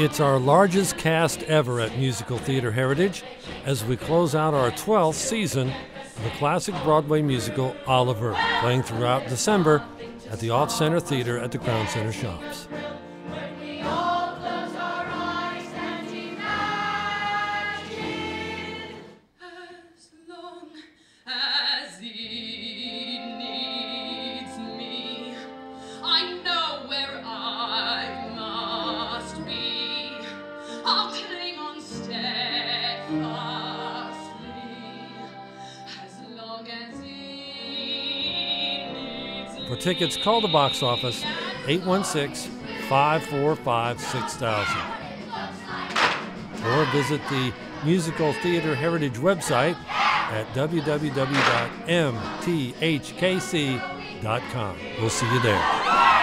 It's our largest cast ever at Musical Theater Heritage as we close out our 12th season of the classic Broadway musical Oliver, playing throughout December at the Off Center Theater at the Crown Center Shops. For tickets, call the box office 816 545 6000 or visit the Musical Theater Heritage website at www.mthkc.com. We'll see you there.